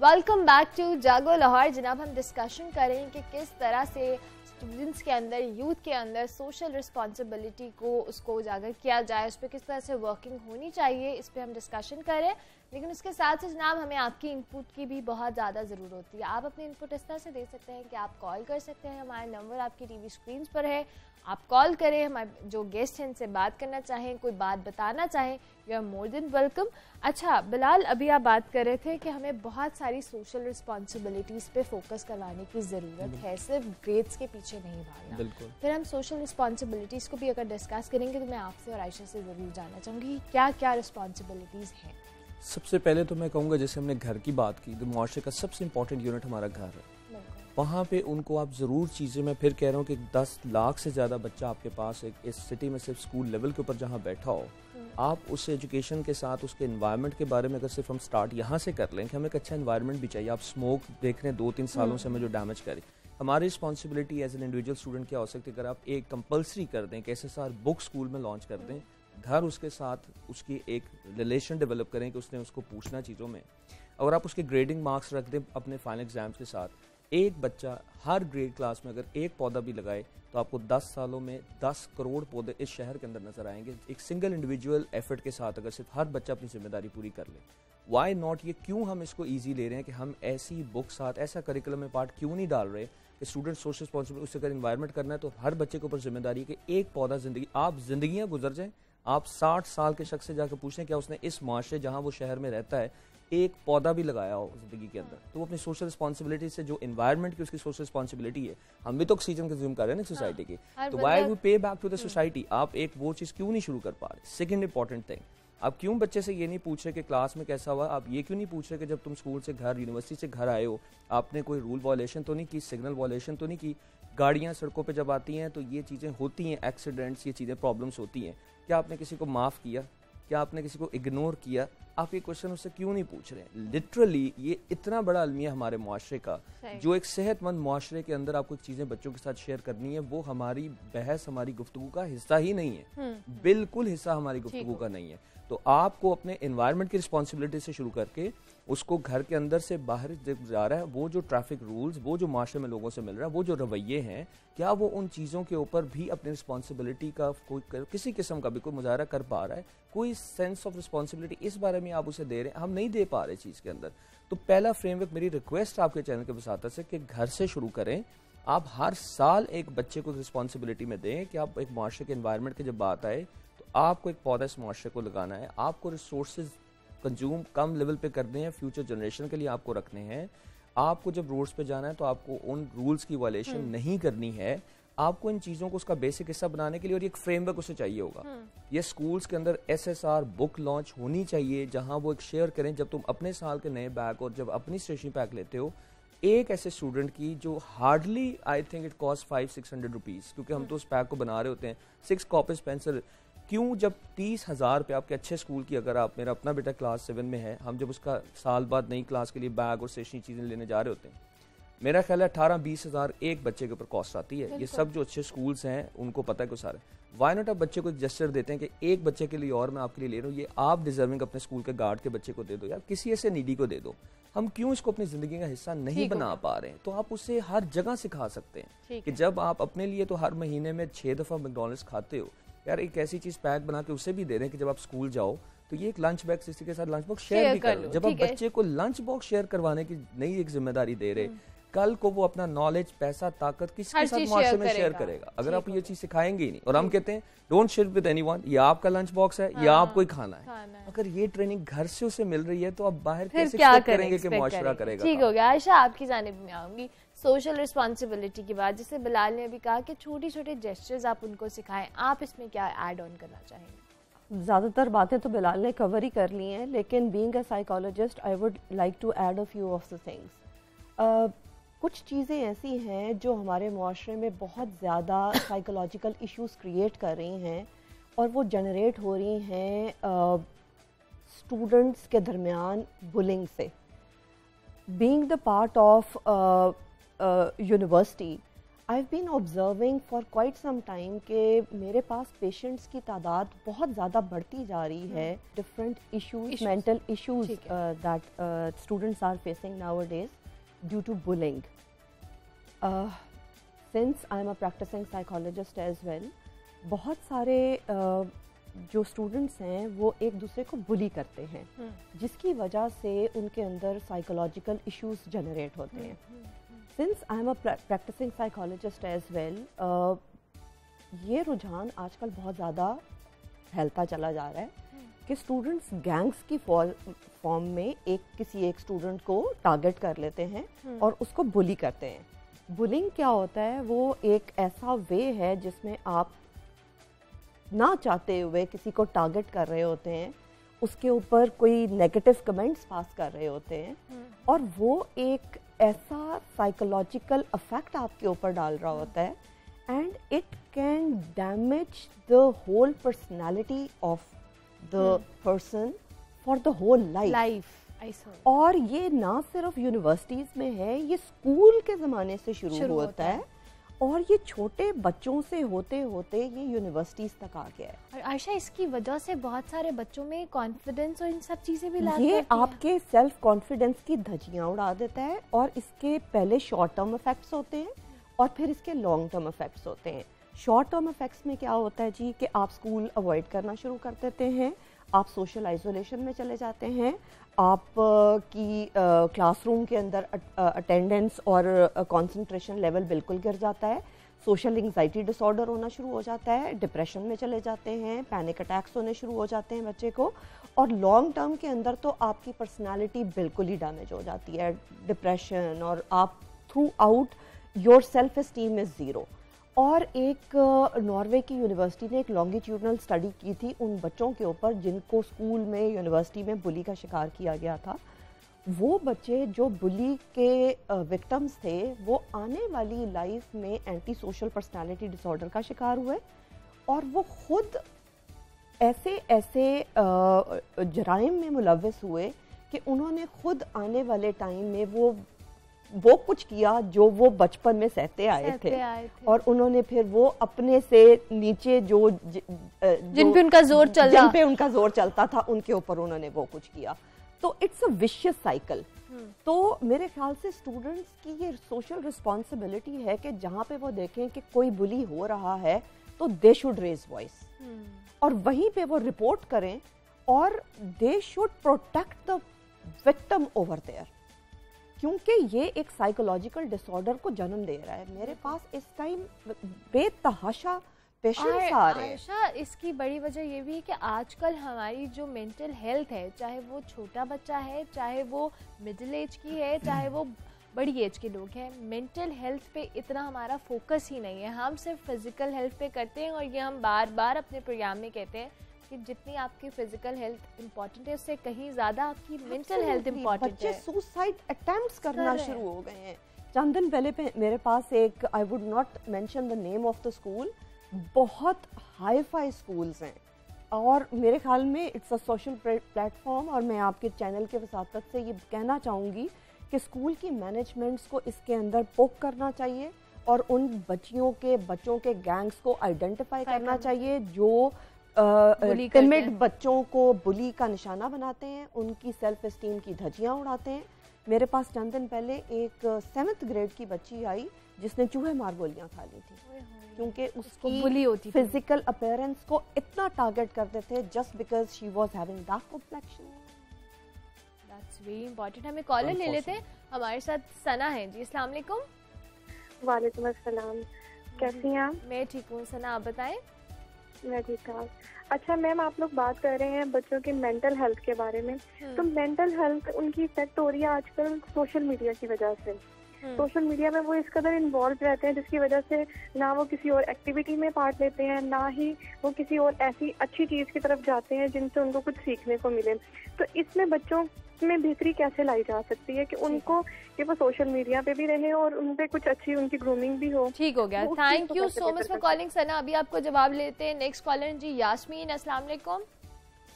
Welcome back to जागो लाहौर जनाब, हम डिस्कशन करें कि किस तरह से स्टूडेंट्स के अंदर यूथ के अंदर सोशल रिस्पॉन्सिबिलिटी को उसको उजागर किया जाए, उस पर किस तरह से वर्किंग होनी चाहिए, इस पर हम डिस्कशन करें। लेकिन उसके साथ से जनाब हमें आपकी इनपुट की भी बहुत ज़्यादा ज़रूरत होती है। आप अपने इनपुट इस तरह से दे सकते हैं कि आप कॉल कर सकते हैं। हमारा नंबर आपकी टीवी स्क्रीन पर है। आप कॉल करें हमारे जो गेस्ट हैं इनसे बात करना चाहें कोई बात बताना चाहें you are more than welcome अच्छा बिलाल अभी आप बात कर रहे थे कि हमें बहुत सारी सोशल रिस्पॉन्सिबिलिटीज़ पे फोकस करवाने की ज़रूरत है। सिर्फ़ ग्रेड्स के पीछे नहीं भागना। फिर हम सोशल रिस्पॉन्सिबिलिटीज़ को भी अगर डिस्कस करेंगे तो मैं आपसे और आयशा से ज़रूर जानना चाहूँगी क्या क्या रिस्पॉन्सिबिलिटीज़ हैं। सबसे पहले तो मैं कहूँगा जैसे हमने घर की बात की तो मुआरे का सबसे इम्पोर्टेंट यूनिट हमारा घर है। वहाँ पे उनको आप ज़रूर चीज़ें मैं फिर कह रहा हूँ कि दस लाख से ज़्यादा बच्चा आपके पास एक इस सिटी में सिर्फ़ स्कूल लेवल के ऊपर जहाँ बैठा हो। हम्म। आप उस एजुकेशन के साथ उसके इन्वायरमेंट के बारे में अगर सिर्फ़ हम स्टार्ट यहाँ से कर लें कि हमें एक अच्छा इन्वायरमेंट भी चाहिए। आप स्मोक देख रहे हैं दो तीन सालों से हमें जो डैमेज करें। हमारी responsibility as an individual student क्या हो सकती है अगर आप एक कंपलसरी कर दें कि एस बुक स्कूल में लॉन्च कर दें घर उसके साथ उसकी एक रिलेशन डेवलप करें कि उसने उसको पूछना चीज़ों में। अगर आप उसके ग्रेडिंग मार्क्स रख दें अपने फाइनल एग्ज़ाम्स के साथ। एक बच्चा हर ग्रेड क्लास में अगर एक पौधा भी लगाए तो आपको 10 सालों में 10 करोड़ पौधे इस शहर के अंदर नज़र आएँगे। एक सिंगल इंडिविजुअल एफर्ट के साथ अगर सिर्फ़ हर बच्चा अपनी ज़िम्मेदारी पूरी कर ले। वाई नॉट ये क्यों हम इसको ईजी ले रहे हैं कि हम ऐसी बुक साथ, ऐसा करिकुलम में पार्ट क्यों नहीं डाल रहे? कि स्टूडेंट सोशल रिस्पॉन्सिबिलिटी उससे अगर इन्वायरमेंट करना है तो हर बच्चे के ऊपर ज़िम्मेदारी है कि एक पौधा ज़िंदगी, आप जिंदगियाँ गुजर जाएँ आप साठ साल के शख्स से जाकर पूछें क्या उसने इस माशरे जहाँ वो शहर में रहता है एक पौधा भी लगाया हो ज़िंदगी के अंदर? तो वो अपनी सोशल रिस्पॉन्सिबिलिटी से जो इन्वायरमेंट की उसकी सोशल रिस्पॉन्सिबिलिटी है हम भी तो ऑक्सीजन कंज्यूम कर रहे हैं ना सोसाइटी की। तो why we pay back to the society आप एक वो चीज़ क्यों नहीं शुरू कर पा रहे? सेकेंड इंपॉर्टेंट थिंग आप क्यों बच्चे से ये नहीं पूछ रहे कि क्लास में कैसा हुआ? आप ये क्यों नहीं पूछ रहे कि जब तुम स्कूल से घर यूनिवर्सिटी से घर आए हो आपने कोई रूल वॉलेशन तो नहीं की सिग्नल वॉलेशन तो नहीं की? गाड़ियाँ सड़कों पर जब आती हैं तो ये चीज़ें होती हैं एक्सीडेंट्स ये चीज़ें प्रॉब्लम्स होती हैं। क्या आपने किसी को माफ़ किया? क्या आपने किसी को इग्नोर किया? आप ये क्वेश्चन उससे क्यों नहीं पूछ रहे? लिटरली ये इतना बड़ा अलमिया हमारे मुआरे का। जो एक सेहतमंद माशरे के अंदर आपको चीज़ें बच्चों के साथ शेयर करनी है वो हमारी बहस हमारी गुफ्तु का हिस्सा ही नहीं है। हम्म। बिल्कुल हिस्सा हमारी गुफ्तु का नहीं है। तो आपको अपने इन्वायरमेंट की रिस्पॉन्सिबिलिटी से शुरू करके उसको घर के अंदर से बाहर जब जा रहा है, वो जो ट्रैफ़िक रूल्स वो जो माशरे में लोगों से मिल रहा है, वो जो रवैये हैं, क्या वो उन चीज़ों के ऊपर भी अपनी रिस्पॉन्सिबिलिटी का कोई किसी किस्म का भी कोई मुजाहरा कर पा रहा है? कोई सेंस ऑफ़ रिस्पॉन्सिबिलिटी इस बारे में आप उसे दे रहे हैं? हम नहीं दे पा रहे चीज़ के अंदर। तो पहला फ्रेमवर्क मेरी रिक्वेस्ट आपके चैनल के बसाता से कि घर से शुरू करें। आप हर साल एक बच्चे को रिस्पॉन्सिबिलिटी में दें कि आप एक माशरे के इन्वायरमेंट की जब बात आए तो आपको एक पौधा इस माशरे को लगाना है। आपको रिसोर्सेज कंज्यूम कम लेवल पे करने हैं फ्यूचर जनरेशन के लिए आपको रखने हैं आपको जब रोड्स पे जाना है तो आपको उन रूल्स की वायलेशन हम्म। नहीं करनी है आपको इन चीज़ों को उसका बेसिक हिस्सा बनाने के लिए और एक फ्रेमवर्क उसे चाहिए होगा हम्म। ये स्कूल्स के अंदर एसएसआर बुक लॉन्च होनी चाहिए जहाँ वो एक शेयर करें जब तुम अपने साल के नए बैग और जब अपनी स्टेशनरी पैक लेते हो एक ऐसे स्टूडेंट की जो hardly I think it cost five six hundred rupees क्योंकि हम हम्म। तो उस पैक को बना रहे होते हैं सिक्स कॉपीज पेंसिल क्यों जब तीस हज़ार रुपये आपके अच्छे स्कूल की अगर आप मेरा अपना बेटा क्लास सेवन में है हम जब उसका साल बाद नई क्लास के लिए बैग और स्टेशनरी चीज़ें लेने जा रहे होते हैं मेरा ख्याल है अठारह बीस हज़ार एक बच्चे के ऊपर कॉस्ट आती है। ये सब जो अच्छे स्कूल्स हैं उनको पता है कुछ सारे। वाई नॉट आप बच्चे को जस्टर देते हैं कि एक बच्चे के लिए और मैं आपके लिए ले रहा हूँ ये आप डिजर्विंग अपने स्कूल के गार्ड के बच्चे को दे दो। या किसी ऐसे नीडी को दे दो। हम क्यों इसको अपनी ज़िंदगी का हिस्सा नहीं बना पा रहे हैं? तो आप उसे हर जगह सिखा सकते हैं कि जब आप अपने लिए तो हर महीने में छह दफ़ा मैकडोनल्ड्स खाते हो यार एक ऐसी चीज़ पैक बना के उसे भी दे रहे हैं कि जब आप स्कूल जाओ तो ये एक लंच बैग इसी के साथ लंच बॉक्स शेयर भी कर जब आप बच्चे को लंच बॉक्स शेयर करवाने की नई एक ज़िम्मेदारी दे रहे हम्म। कल को वो अपना नॉलेज पैसा ताकत किसके साथ मुआशरे में शेयर करेगा। अगर आप ये चीज़ सिखाएँगे ही नहीं। और हम कहते हैं डोंट शेयर विद एनीवन ये आपका लंच बॉक्स है ये हाँ, आपको ही खाना है। अगर ये ट्रेनिंग घर से उसे मिल रही है तो आप बाहर कैसे क्या करेंगे कि मुआशरा करेगा? ठीक हो गया। आयशा आपकी जानब में आऊँगी। सोशल रिस्पॉन्सिबिलिटी की बात, जैसे बिलाल ने अभी कहा कि छोटे छोटे जेस्टर्स आप उनको सिखाएँ। आप इसमें क्या ऐड ऑन करना चाहेंगे? ज़्यादातर बातें तो बिलाल ने कवर ही कर ली हैं, लेकिन being a psychologist I would like to add a few of the things कुछ चीज़ें ऐसी हैं जो हमारे माशरे में बहुत ज़्यादा साइकोलॉजिकल इश्यूज़ क्रिएट कर रही हैं और वो जनरेट हो रही हैं स्टूडेंट्स के दरमियान बुलिंग से। Being the part of university I been observing for quite some time कि मेरे पास पेशेंट्स की तादाद बहुत ज़्यादा बढ़ती जा रही है। Different issues mental issues that students are facing nowadays due to bullying since I am a practicing psychologist as well बहुत सारे uh, जो स्टूडेंट्स हैं वो एक दूसरे को बुली करते हैं। हम्म। जिसकी वजह से उनके अंदर साइकोलॉजिकल इश्यूज़ जनरेट होते हैं। Hmm, hmm. Since I am a practicing psychologist as well ये रुझान आजकल बहुत ज़्यादा फैलता चला जा रहा है hmm. कि स्टूडेंट्स गैंग्स की फॉर्म में एक किसी एक स्टूडेंट को टारगेट कर लेते हैं hmm. और उसको बुली करते हैं बुलिंग क्या होता है वो एक ऐसा वे है जिसमें आप ना चाहते हुए किसी को टारगेट कर रहे होते हैं उसके ऊपर कोई नेगेटिव कमेंट्स पास कर रहे होते हैं hmm. और वो एक ऐसा साइकोलॉजिकल अफेक्ट आपके ऊपर डाल रहा होता है and it can damage the whole personality of the person for the whole life life और ये ना सिर्फ़ यूनिवर्सिटीज में है ये स्कूल के ज़माने से शुरू, शुरू होता है, है। और ये छोटे बच्चों से होते होते ये यूनिवर्सिटीज तक आ गया है। और आयशा इसकी वजह से बहुत सारे बच्चों में कॉन्फिडेंस और इन सब चीज़ें भी ये आपके सेल्फ कॉन्फिडेंस की धजियाँ उड़ा देता है और इसके पहले शॉर्ट टर्म इफेक्ट्स होते हैं और फिर इसके लॉन्ग टर्म इफेक्ट्स होते हैं। शॉर्ट टर्म इफेक्ट्स में क्या होता है जी कि आप स्कूल अवॉइड करना शुरू कर देते हैं आप सोशल आइसोलेशन में चले जाते हैं, आप की क्लासरूम के अंदर अटेंडेंस और कंसंट्रेशन लेवल बिल्कुल गिर जाता है। सोशल एंगजाइटी डिसऑर्डर होना शुरू हो जाता है डिप्रेशन में चले जाते हैं पैनिक अटैक्स होने शुरू हो जाते हैं बच्चे को। और लॉन्ग टर्म के अंदर तो आपकी पर्सनालिटी बिल्कुल ही डैमेज हो जाती है। डिप्रेशन और आप throughout your self esteem is zero और एक नॉर्वे की यूनिवर्सिटी ने एक लॉन्गिट्यूडनल स्टडी की थी उन बच्चों के ऊपर जिनको स्कूल में, यूनिवर्सिटी में बुली का शिकार किया गया था। वो बच्चे जो बुली के विक्टम्स थे, वो आने वाली लाइफ में एंटी सोशल पर्सनालिटी डिसऑर्डर का शिकार हुए और वो खुद ऐसे ऐसे जराइम में मुलविस हुए कि उन्होंने खुद आने वाले टाइम में वो वो कुछ किया जो वो बचपन में सहते आए थे, आए थे। और उन्होंने फिर वो अपने से नीचे जो, ज, जिन पे उनका ज़ोर चल। जिन पे उनका ज़ोर चलता था उनके ऊपर उन्होंने वो कुछ किया। तो इट्स अ विशियस साइकिल तो मेरे ख्याल से स्टूडेंट्स की ये सोशल रिस्पॉन्सिबिलिटी है कि जहाँ पे वो देखें कि कोई बुली हो रहा है तो दे शुड रेज वॉइस और वहीं पे वो रिपोर्ट करें और they should protect the victim over there क्योंकि ये एक साइकोलॉजिकल डिसऑर्डर को जन्म दे रहा है। मेरे पास इस टाइम बेतहाशा पेशेंट्स आ रहे हैं। इसकी बड़ी वजह ये भी है कि आजकल हमारी जो मेंटल हेल्थ है चाहे वो छोटा बच्चा है चाहे वो मिडिल एज की है चाहे वो बड़ी एज के लोग हैं मेंटल हेल्थ पे इतना हमारा फोकस ही नहीं है। हम सिर्फ़ फ़िज़िकल हेल्थ पे करते हैं और ये हम बार बार अपने प्रोग्राम में कहते हैं। कि जितनी आपकी फ़िज़िकल हेल्थ इम्पोर्टेंट है उससे कहीं ज़्यादा आपकी मेंटल हेल्थ इम्पोर्टेंट है। सुसाइड अटेम्प्ट्स करना शुरू हो। गए हैं। चंद दिन पहले पे मेरे पास एक I would not mention the name of the school बहुत हाई फाई स्कूल्स हैं। और मेरे ख्याल में इट्स अ सोशल प्लेटफॉर्म और मैं आपके चैनल के वसात से ये कहना चाहूँगी कि स्कूल की मैनेजमेंट्स को इसके अंदर पोक करना चाहिए और उन बच्चियों के बच्चों के गैंग्स को आइडेंटिफाई करना। चाहिए जो टिमिड बच्चों को बुली का निशाना बनाते हैं उनकी सेल्फ इस्टीम की धजियाँ उड़ाते हैं। मेरे पास चंद दिन पहले एक सेवन्थ ग्रेड की बच्ची आई जिसने चूहे मार गोलियाँ खा ली थी। क्योंकि उसकी बुली होती फ़िज़िकल अपेयरेंस को इतना टारगेट करते थे just because she was having dark complexion that's very important हमें कॉलर ले लेते हैं। हमारे साथ सना है जी। अस्सलाम वालेकुम। वालेकुम अस्सलाम। कैसी हैं आप? मैं ठीक हूँ। सना आप बताएँ। मैं ठीक ठाक अच्छा मैम आप लोग बात कर रहे हैं बच्चों के मेंटल हेल्थ के बारे में हम्म। तो मेंटल हेल्थ उनकी इफ़ेक्ट हो रही है आजकल सोशल मीडिया की वजह से सोशल हम्म। मीडिया में वो इस कदर इन्वॉल्व रहते हैं जिसकी वजह से ना वो किसी और एक्टिविटी में पार्ट लेते हैं ना ही वो किसी और ऐसी अच्छी चीज़ की तरफ़ जाते हैं जिनसे उनको कुछ सीखने को मिले तो इसमें बच्चों में बेहतरी कैसे लाई जा सकती है कि उनको कि वो सोशल मीडिया पे भी रहे और उन पे कुछ अच्छी उनकी ग्रूमिंग भी हो। ठीक हो गया। Thank you so much for calling Sana अभी आपको जवाब लेते हैं। नेक्स्ट कॉलर जी यासमीन अस्सलाम वालेकुम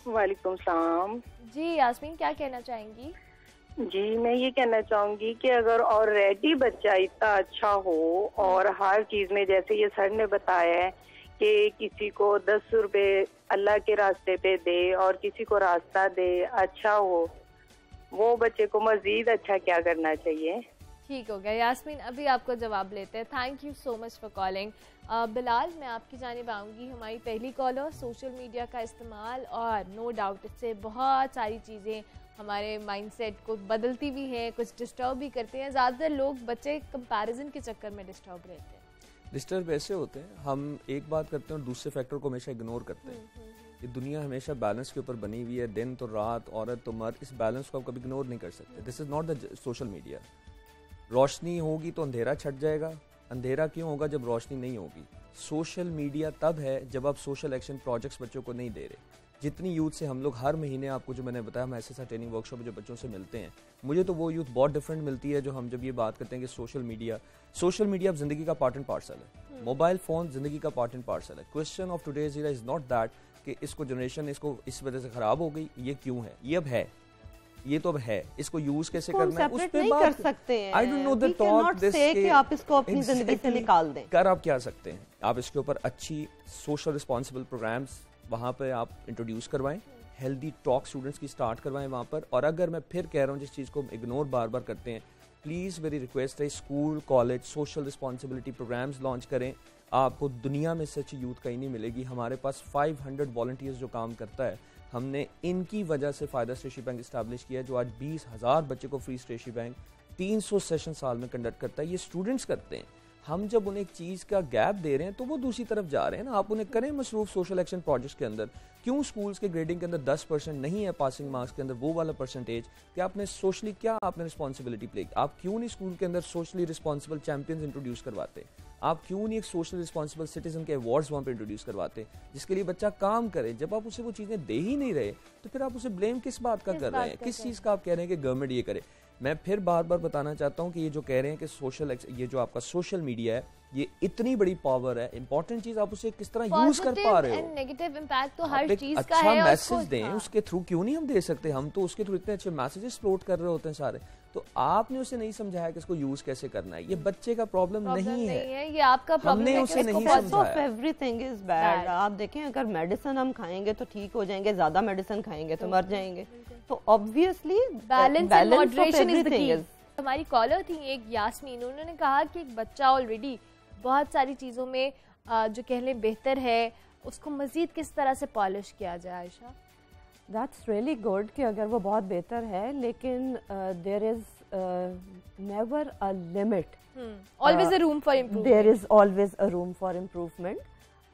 वालेकुम सलाम। जी यास्मीन क्या कहना चाहेंगी? जी मैं ये कहना चाहूँगी कि अगर ऑलरेडी बच्चा इतना अच्छा हो और हर चीज़ में जैसे ये सर ने बताया है कि किसी को दस रुपए अल्लाह के रास्ते पे दे और किसी को रास्ता दे अच्छा हो वो बच्चे को मजीद अच्छा क्या करना चाहिए? ठीक हो गया। यास्मीन अभी आपको जवाब लेते हैं। Thank you so much for calling Bilal मैं आपकी जानब आऊँगी। हमारी पहली कॉलर सोशल मीडिया का इस्तेमाल और नो डाउट इससे बहुत सारी चीज़ें हमारे माइंडसेट को बदलती भी हैं कुछ डिस्टर्ब भी करते हैं। ज़्यादातर लोग बच्चे कंपैरिजन के चक्कर में डिस्टर्ब रहते हैं। डिस्टर्ब ऐसे होते हैं हम एक बात करते हैं और दूसरे फैक्टर को हमेशा इग्नोर करते हैं। हम्म, हम्म, हम्म। ये दुनिया हमेशा बैलेंस के ऊपर बनी हुई है दिन तो रात औरत तो मर्द इस बैलेंस को आप कभी इग्नोर नहीं कर सकते। This is not the social media रोशनी होगी तो अंधेरा छट जाएगा। अंधेरा क्यों होगा जब रोशनी नहीं होगी? सोशल मीडिया तब है जब आप सोशल एक्शन प्रोजेक्ट्स बच्चों को नहीं दे रहे। जितनी यूथ से हम लोग हर महीने आपको जो मैंने बताया हम ऐसे ऐसा ट्रेनिंग वर्कशॉप जो बच्चों से मिलते हैं मुझे तो वो यूथ बहुत डिफरेंट मिलती है जो हम जब ये बात करते हैं कि सोशल मीडिया सोशल मीडिया अब ज़िंदगी का पार्ट एंड पार्सल है। Mobile hmm. फ़ोन ज़िंदगी का पार्ट एंड पार्सल है। Question of today's is not that कि इसको जनरेशन इसको इस वजह से खराब हो गई ये क्यों है? ये अब है। ये तो अब है। इसको यूज़ कैसे करना है? उस पे बात कर सकते हैं। I don't know the thought this कि आप इसको अपनी ज़िंदगी से निकाल दें। कर आप क्या सकते हैं? आप इसके ऊपर अच्छी सोशल रिस्पांसिबल प्रोग्राम्स वहाँ पे आप इंट्रोड्यूस करवाएँ। हेल्दी टॉक स्टूडेंट्स की स्टार्ट करवाएँ वहाँ पर। और अगर मैं फिर कह रहा हूँ जिस चीज़ को इग्नोर बार बार करते हैं प्लीज़ मेरी रिक्वेस्ट है school college social responsibility programmes launch करें। आपको दुनिया में सच यूथ कहीं नहीं मिलेगी। हमारे पास 500 हंड्रेड वॉल्टियर्स जो काम करता है, हमने इनकी वजह से फ़ायदा स्टेशी बैंक इस्टेब्लिश किया जो आज बीस हज़ार बच्चे को फ्री स्टेशी बैंक 300 सेशन साल में कंडक्ट करता है। ये स्टूडेंट्स करते हैं। हम जब उन्हें एक चीज़ का गैप दे रहे हैं तो वो दूसरी तरफ़ जा रहे हैं ना। आप उन्हें करें मसरूफ सोशल एक्शन प्रोजेक्ट्स के अंदर। क्यों स्कूल्स के ग्रेडिंग के अंदर 10 परसेंट नहीं है पासिंग मार्क्स के अंदर वो वाला परसेंटेज कि आपने सोशली क्या आपने रिस्पॉन्सिबिलिटी प्ले आप क्यों नहीं स्कूल के अंदर सोशली रिस्पॉन्सिबल चैंपियंस इंट्रोड्यूस करवाते? आप क्यों नहीं एक सोशल रिस्पॉन्सिबल सिटीजन के अवार्ड्स वहाँ पर इंट्रोड्यूस करवाते? जिसके लिए बच्चा काम करे। जब आप उसे वो चीज़ें दे ही नहीं रहे तो फिर आप उसे ब्लेम किस बात का कर रहे हैं? किस चीज़ का आप कह रहे हैं कि गवर्नमेंट ये करे? मैं फिर बार बार बताना चाहता हूँ कि ये जो कह रहे हैं कि सोशल ये जो आपका सोशल मीडिया है ये इतनी बड़ी पावर है। इंपॉर्टेंट चीज़ आप उसे किस तरह यूज़ कर पा रहे हो? नेगेटिव इम्पैक्ट तो हर चीज़ अच्छा का है मैसेज दें हाँ। उसके थ्रू क्यों नहीं हम दे सकते? हम तो उसके थ्रू इतने अच्छे मैसेजेस फ्लोट कर रहे होते हैं सारे। तो आपने उसे नहीं समझाया कि इसको यूज़ कैसे करना है। ये बच्चे का प्रॉब्लम नहीं, नहीं है। ये आपका प्रॉब्लम हमने उसे नहीं समझाया। एवरीथिंग इज़ बैड आप देखें अगर मेडिसिन हम खाएँगे तो ठीक हो जाएँगे ज़्यादा मेडिसिन खाएँगे तो मर जाएँगे। तो obviously balance moderation is the key हमारी कॉलर थी एक यास्मीन उन्होंने कहा कि एक बच्चा ऑलरेडी बहुत सारी चीज़ों में जो कह लें बेहतर है उसको मज़ीद किस तरह से पॉलिश किया जाए आयशा? दैट्स रियली गुड कि अगर वो बहुत बेहतर है लेकिन there is never a limit always a room for there is always a room for improvement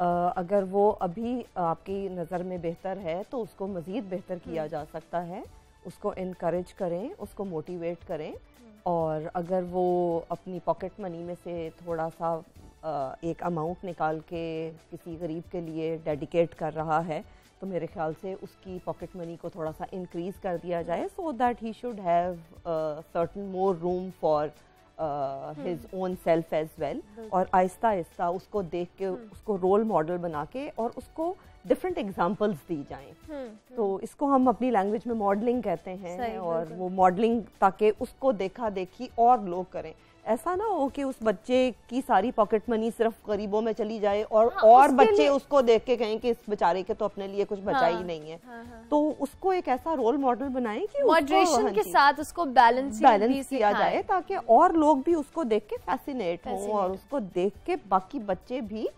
अगर वो अभी आपकी नज़र में बेहतर है तो उसको मज़ीद बेहतर किया hmm. जा सकता है। उसको इनक्रेज करें उसको मोटिवेट करें. और अगर वो अपनी पॉकेट मनी में से थोड़ा सा एक अमाउंट निकाल के किसी गरीब के लिए डेडिकेट कर रहा है तो मेरे ख्याल से उसकी पॉकेट मनी को थोड़ा सा इंक्रीज कर दिया जाए so that he should have certain more room for his own self as well और आहिस्ता आहिस्ता उसको देख के hmm. उसको रोल मॉडल बना के और उसको डिफरेंट एग्जाम्पल्स दी जाए hmm. हम्म। तो इसको हम अपनी लैंग्वेज में मॉडलिंग कहते हैं और वो मॉडलिंग ताकि उसको देखा देखी और लोग करें ऐसा ना हो कि उस बच्चे की सारी पॉकेट मनी सिर्फ़ गरीबों में चली जाए और हाँ, और बच्चे उसको देख के कहें कि इस बेचारे के तो अपने लिए कुछ बचा हाँ, ही नहीं है। हाँ, हाँ, तो उसको एक ऐसा रोल मॉडल बनाए कि मॉडरेशन हाँ के साथ उसको बैलेंस बैलेंस किया जाए ताकि और लोग भी उसको देख के फैसिनेट हों और उसको देख के बाकी बच्चे भी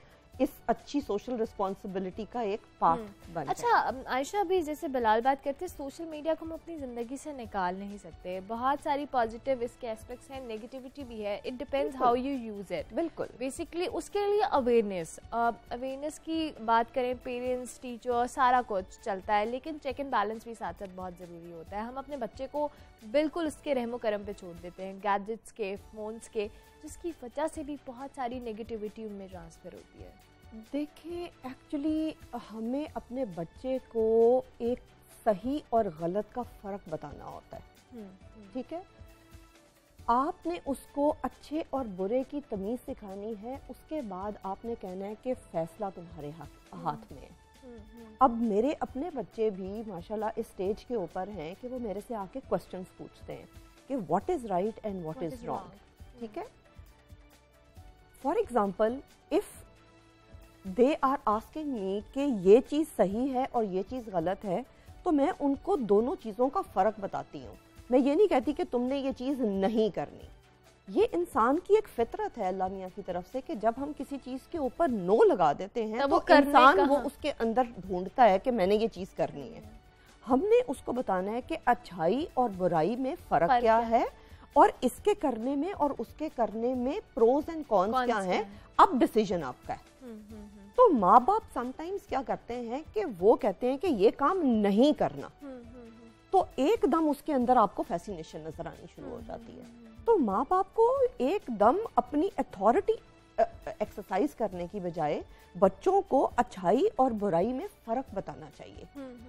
इस अच्छी सोशल रिस्पॉन्सिबिलिटी का एक पार्ट हम्म। बन अच्छा आयशा अभी जैसे बिलाल बात करते हैं सोशल मीडिया को हम अपनी ज़िंदगी से निकाल नहीं सकते। बहुत सारी पॉजिटिव इसके एस्पेक्ट्स हैं नेगेटिविटी भी है। It depends how you use it बिल्कुल। बेसिकली उसके लिए अवेयरनेस अवेयरनेस की बात करें पेरेंट्स टीचर सारा कुछ चलता है लेकिन चेक एंड बैलेंस भी साथ साथ बहुत ज़रूरी होता है। हम अपने बच्चे को बिल्कुल उसके रहमो करम पे छोड़ देते हैं। गैजेट्स के फ़ोन्स के जिसकी वजह से भी बहुत सारी नेगेटिविटी उनमें ट्रांसफ़र होती है। देखिए एक्चुअली हमें अपने बच्चे को एक सही और गलत का फ़र्क बताना होता है। हम्म, हम्म। ठीक है? आपने उसको अच्छे और बुरे की तमीज़ सिखानी है उसके बाद आपने कहना है कि फ़ैसला तुम्हारे हाथ हाथ में है। अब मेरे अपने बच्चे भी माशाल्लाह इस स्टेज के ऊपर हैं कि वो मेरे से आके क्वेश्चंस पूछते हैं कि what is right and what is wrong ठीक है? For example if they are asking me कि ये चीज़ सही है और ये चीज़ गलत है तो मैं उनको दोनों चीज़ों का फ़र्क बताती हूँ। मैं ये नहीं कहती कि तुमने ये चीज़ नहीं करनी। ये इंसान की एक फितरत है अल्लाह मियाँ की तरफ़ से कि जब हम किसी चीज़ के ऊपर नो लगा देते हैं तो, तो इंसान वो उसके अंदर ढूंढता है कि मैंने ये चीज़ करनी है। हमने उसको बताना है कि अच्छाई और बुराई में फ़र्क क्या है और इसके करने में और उसके करने में प्रोज एंड कॉन्स क्या है? अब डिसीज़न आपका है। हम्म, हम्म, हम्म। तो माँ बाप समटाइम्स क्या करते हैं कि वो कहते हैं कि ये काम नहीं करना। तो एकदम उसके अंदर आपको फैसिनेशन नज़र आनी शुरू हो जाती है। तो माँ बाप को एकदम अपनी अथॉरिटी एक्सरसाइज करने की बजाय बच्चों को अच्छाई और बुराई में फ़र्क बताना चाहिए।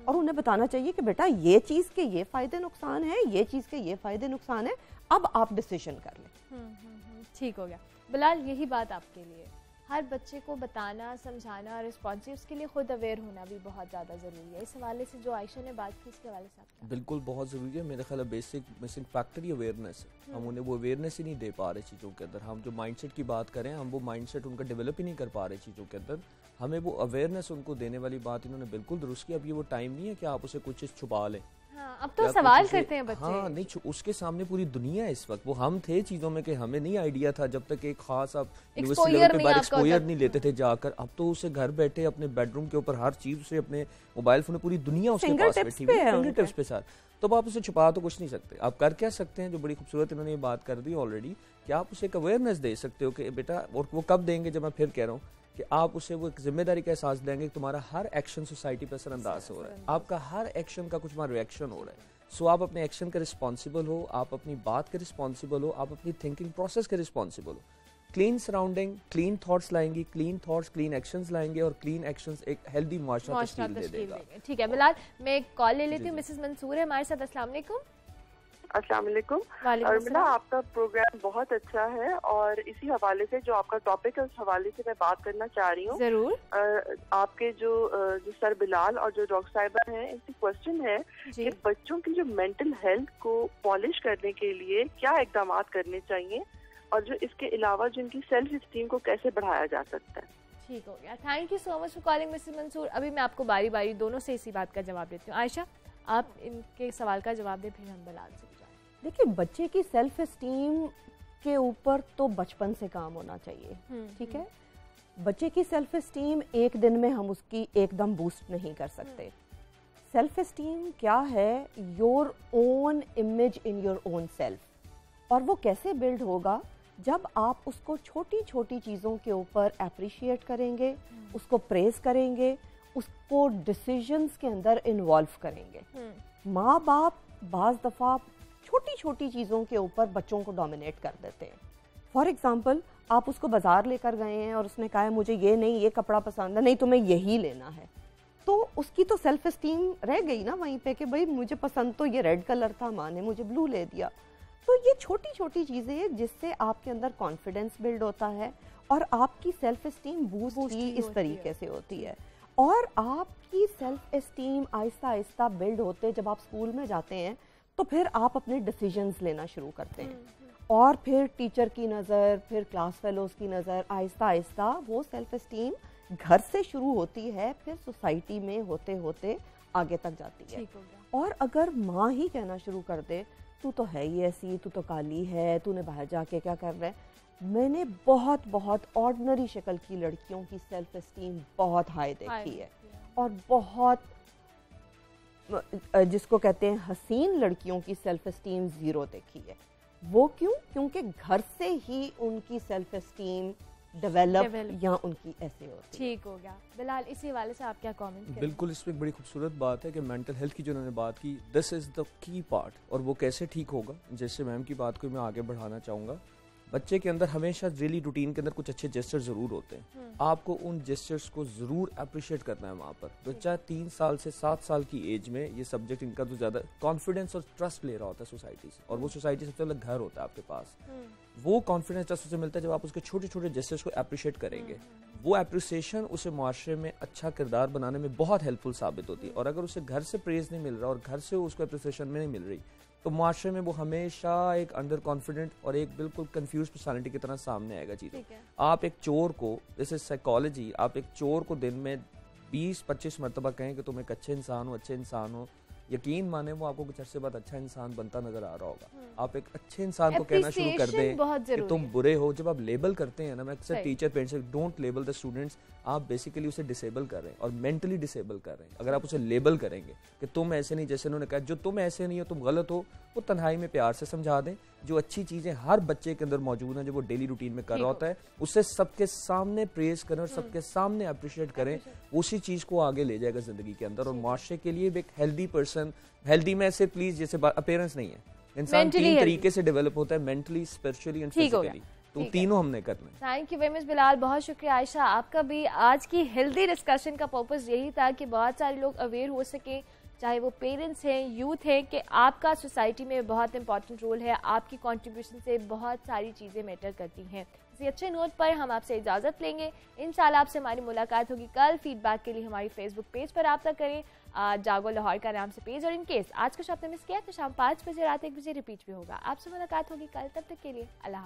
और उन्हें बताना चाहिए कि बेटा ये चीज़ के ये फ़ायदे नुकसान है ये चीज़ के ये फ़ायदे नुकसान है अब आप डिसीज़न कर लें। हम्म, ठीक हो गया। बिलाल यही बात आपके लिए। हर बच्चे को बताना समझाना रिस्पॉन्सिव के लिए खुद अवेयर होना भी बहुत ज़्यादा ज़रूरी है। इस हवाले से जो आयशा ने बात की इसके हवाले से बिल्कुल बहुत ज़रूरी है। मेरा ख्याल बेसिक मिसिंग फैक्टर ही अवेयरनेस है। हम हम्म। उन्हें वो अवेयरनेस ही नहीं दे पा रहे चीज़ों के अंदर। हम जो माइंडसेट की बात करें हम वो माइंडसेट उनका डेवलप ही नहीं कर पा रहे चीज़ों के अंदर। हमें वो अवेयरनेस उनको देने वाली बात इन्होंने बिल्कुल दुरुस्त की। अब ये वो टाइम नहीं है कि आप उसे कुछ चीज़ छुपा लें। हाँ, अब तो सवाल करते हैं बच्चे। हाँ नहीं उसके सामने पूरी दुनिया है इस वक्त। वो हम थे चीज़ों में कि हमें नहीं आइडिया था जब तक एक खास आप एक्सपोजर नहीं लेते थे जाकर अब तो उसे घर बैठे अपने बेडरूम के ऊपर हर चीज़ से अपने मोबाइल फ़ोन पूरी दुनिया उसके पास बैठी हुई फिंगर टिप्स पे साथ तो आप उसे छुपा तो कुछ नहीं सकते। आप कर क्या सकते हैं? जो बड़ी खूबसूरत इन्होंने ये बात कर दी ऑलरेडी कि आप उसे एक अवेयरनेस दे सकते हो कि बेटा और वो कब देंगे जब मैं फिर कह रहा हूँ? कि आप उसे वो एक ज़िम्मेदारी का एहसास देंगे कि तुम्हारा हर एक्शन सोसाइटी पर असरअंदाज हो रहा है। आपका हर एक्शन का कुछ रिएक्शन हो रहा है। सो आप अपने एक्शन का रिस्पॉन्सिबल हो आप अपनी बात के रिस्पॉन्सिबल हो आप अपनी थिंकिंग प्रोसेस के रिस्पॉन्सिबल हो। क्लीन सराउंडिंग क्लीन थॉट्स लाएँगी क्लीन थॉट्स क्लीन एक्शंस लाएँगे और क्लीन एक्शंस एक हेल्दी मुआशरा दे देगा। ठीक है बिलाल मैं कॉल ले लेती हूँ। मिसेस मंसूर है हमारे साथ अस्सलाम वालेकुम। अस्सलाम वालेकुम। और मिला आपका प्रोग्राम बहुत अच्छा है और इसी हवाले से जो आपका टॉपिक है उस हवाले से मैं बात करना चाह रही हूँ। ज़रूर। आपके जो जो सर बिलाल और जो डॉक्टर साहिबा हैं इनकी क्वेश्चन है कि बच्चों की जो मेंटल हेल्थ को पॉलिश करने के लिए क्या इकदाम करने चाहिए और जो इसके अलावा जिनकी सेल्फ स्टीम को कैसे बढ़ाया जा सकता है। ठीक हो गया। Thank you so much for calling mister Mansoor अभी मैं आपको बारी बारी दोनों से इसी बात का जवाब देती हूँ। आयशा आप इनके सवाल का जवाब दे फिर हम बिलाल से देखिए बच्चे की सेल्फ एस्टीम के ऊपर तो बचपन से काम होना चाहिए हम्म, ठीक है? हम्म। बच्चे की सेल्फ एस्टीम एक दिन में हम उसकी एकदम बूस्ट नहीं कर सकते। सेल्फ एस्टीम क्या है? Your own image in your own self और वो कैसे बिल्ड होगा? जब आप उसको छोटी छोटी चीज़ों के ऊपर अप्रिशिएट करेंगे हम्म। उसको प्रेज करेंगे उसको डिसीजंस के अंदर इन्वॉल्व करेंगे। माँ बाप बाज दफ़ा छोटी छोटी चीज़ों के ऊपर बच्चों को डोमिनेट कर देते हैं। फॉर एग्ज़ाम्पल आप उसको बाज़ार लेकर गए हैं और उसने कहा है मुझे ये नहीं ये कपड़ा पसंद है नहीं तुम्हें यही लेना है। तो उसकी तो सेल्फ इस्टीम रह गई ना वहीं पे कि भाई मुझे पसंद तो ये रेड कलर था माँ ने मुझे ब्लू ले दिया। तो ये छोटी छोटी चीज़ें हैं जिससे आपके अंदर कॉन्फिडेंस बिल्ड होता है और आपकी सेल्फ इस्टीम बूस्ट ही इस तरीके से होती है। और आपकी self esteem Aahista Aahista build होते जब आप स्कूल में जाते हैं तो फिर आप अपने डिसीजंस लेना शुरू करते हैं। और फिर टीचर की नज़र फिर क्लास फेलोज की नज़र आहिस्ता आहिस्ता वो सेल्फ इस्टीम घर से शुरू होती है फिर सोसाइटी में होते होते आगे तक जाती है। और अगर माँ ही कहना शुरू कर दे तू तो है ही ऐसी तू तो काली है तूने बाहर जाके क्या कर रहा है? मैंने बहुत बहुत ऑर्डनरी शक्ल की लड़कियों की सेल्फ इस्टीम बहुत हाई देखी है। और बहुत जिसको कहते हैं हसीन लड़कियों की सेल्फ इस्टीम ज़ीरो देखी है। वो क्यों? क्योंकि घर से ही उनकी सेल्फ इस्टीम डेवलप या उनकी ऐसे होती ठीक हो गया। बिलाल इसी वाले से आप क्या कमेंट बिल्कुल इसमें बड़ी खूबसूरत बात है कि मेंटल हेल्थ की जो उन्होंने बात की this is the key part और वो कैसे ठीक होगा? जैसे मैम की बात को मैं आगे बढ़ाना चाहूँगा। बच्चे के अंदर हमेशा डेली रूटीन के अंदर कुछ अच्छे जेस्टर ज़रूर होते हैं। हम्म। आपको उन जेस्टर्स को ज़रूर अप्रिशिएट करना है वहाँ पर। बच्चा तीन साल से सात साल की एज में ये सब्जेक्ट इनका तो ज़्यादा कॉन्फिडेंस और ट्रस्ट ले रहा होता है सोसाइटी से और वो सोसाइटी सबसे अलग घर होता है आपके पास। हम्म। वो कॉन्फिडेंस ट्रस्ट उसे मिलता है जब आप उसके छोटे छोटे जेस्टर्स को अप्रिशिएट करेंगे। हम्म, वो अप्रिसिएशन उसे माशरे में अच्छा किरदार बनाने में बहुत हेल्पफुल साबित होती है। और अगर उसे घर से प्रेज नहीं मिल रहा और घर से उसको अप्रिसिएशन में नहीं मिल रही तो माशरे में वो हमेशा एक अंडर कॉन्फिडेंट और एक बिल्कुल कंफ्यूज पर्सनैलिटी की तरह सामने आएगा चीज़ आप एक चोर को जैसे साइकोलॉजी आप एक चोर को दिन में बीस पच्चीस मरतबा कहें कि तुम एक अच्छे इंसान हो अच्छे इंसान हो यकीन माने वो आपको कुछ अर्से बाद अच्छा इंसान बनता नज़र आ रहा होगा। हम्म। आप एक अच्छे इंसान को कहना शुरू कर दें कि तुम बुरे हो। जब आप लेबल करते हैं ना मैं अक्सर teacher parents don't label the students आप बेसिकली उसे डिसेबल कर रहे हैं और मेंटली डिसेबल कर रहे हैं। अगर आप उसे लेबल करेंगे कि तुम ऐसे नहीं जैसे उन्होंने कहा जो तुम ऐसे नहीं हो तुम गलत हो वो तन्हाई में प्यार से समझा दें। जो अच्छी चीज़ें हर बच्चे के अंदर मौजूद हैं जो वो डेली रूटीन में कर रहा होता है उससे सबके सामने प्रेस करें और हम्म। सबके सामने अप्रिशिएट करें। उसी चीज़ को आगे ले जाएगा ज़िंदगी के अंदर और माशरे के लिए भी एक हेल्दी पर्सन हेल्दी में से प्लीज़ जैसे अपेयरेंस नहीं है। इंसान तीन तरीके से डेवलप होता है मेंटली स्पिरिचुअली एंड फिजिकली तो तीनों हमने करना thank you very much Bilal. बहुत शुक्रिया आयशा। आपका भी आज की हेल्दी डिस्कशन का पर्पस यही था कि बहुत सारे लोग अवेयर हो सके चाहे वो पेरेंट्स हैं, यूथ हैं, कि आपका सोसाइटी में बहुत इंपॉर्टेंट रोल है, आपकी कंट्रीब्यूशन से बहुत सारी चीज़ें मैटर करती हैं। इसी अच्छे नोट पर हम आपसे इजाज़त लेंगे। इन आपसे हमारी मुलाकात होगी कल। फीडबैक के लिए हमारी फेसबुक पेज पर रबा करें। जागो लाहौर का नाम से पेज और इन केस आज का शो आपने मिस किया तो शाम पाँच बजे, रात एक बजे रिपीट भी होगा। आपसे मुलाकात होगी कल। तब तक के लिए अल्लाह